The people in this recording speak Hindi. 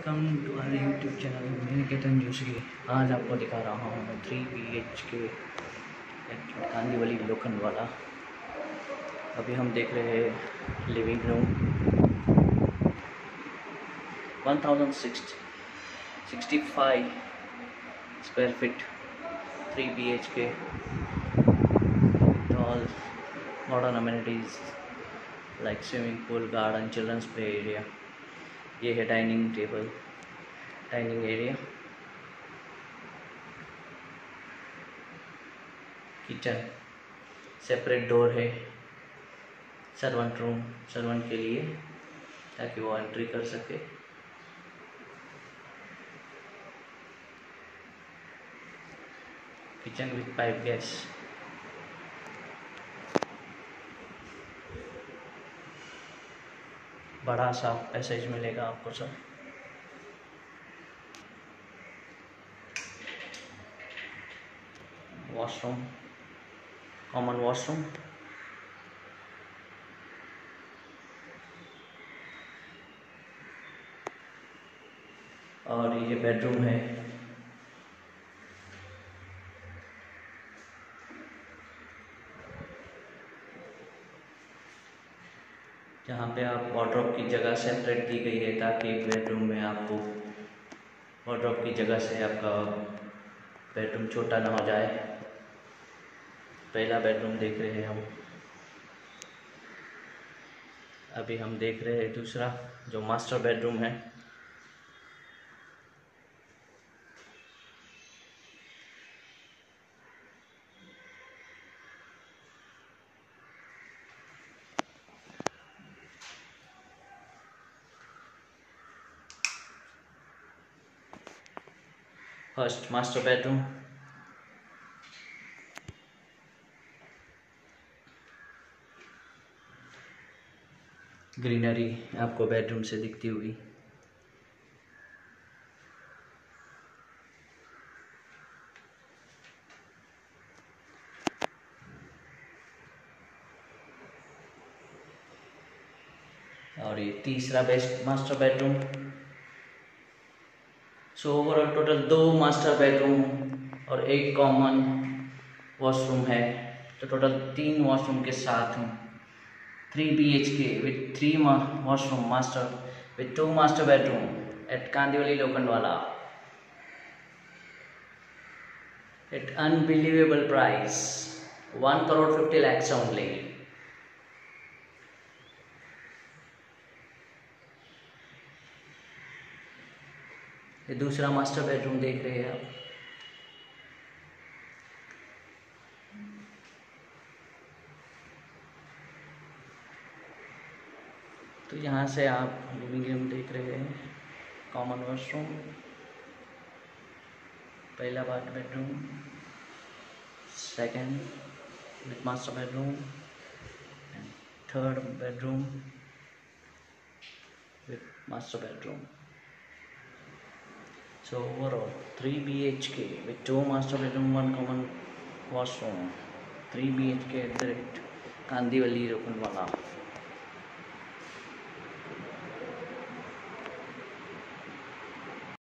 Welcome to our YouTube channel मैं निकेतन जोशी। आज आपको दिखा रहा हूँ थ्री बी एच के कांदीवली लोखंड वाला। अभी हम देख रहे हैं living room one thousand sixty five square feet three B H K all modern amenities like swimming pool garden children's play area ये है dining table dining area kitchen separate door है सर्वेंट रूम सर्वेंट के लिए, ताकि वो एंट्री कर सके। किचन विथ पाइप गैस बड़ा सा पैसेज मिलेगा आपको सर वॉशरूम कॉमन वॉशरूम और ये बेडरूम है। जहाँ पे आप वाड्रॉप की जगह सेपरेट दी गई है ताकि बेडरूम में आपको वाड्रॉप की जगह से आपका बेडरूम छोटा ना हो जाए। पहला बेडरूम देख रहे हैं हम। अभी हम देख रहे हैं दूसरा, जो मास्टर बेडरूम है। फ़र्स्ट मास्टर बेडरूम ग्रीनरी आपको बेडरूम से दिखती हुई और ये तीसरा best master bedroom so overall total दो मास्टर बेडरूम और एक कॉमन वॉशरूम है। तो टोटल तीन वॉशरूम के साथ हूँ। Three B H K with three washroom master with two master bedroom at Kandivali Lokhandwala at unbelievable price one crore fifty lakhs only ये दूसरा मास्टर बेडरूम देख रहे हैं आप। तो यहाँ से आप लिविंग रूम देख रहे हैं कॉमन वॉशरूम पहला bath bedroom second with master bedroom third bedroom with master bedroom So overall, 3 BHK with 2 master bedroom, 1 common washroom, 3 BHK at the rate Kandivali Rokunwala.